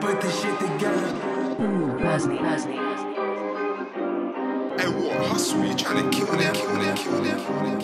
put this shit together. Ooh, Leslie, Leslie. Hey, what hustle? You trying to kill that, kill that, kill that, kill that, kill that.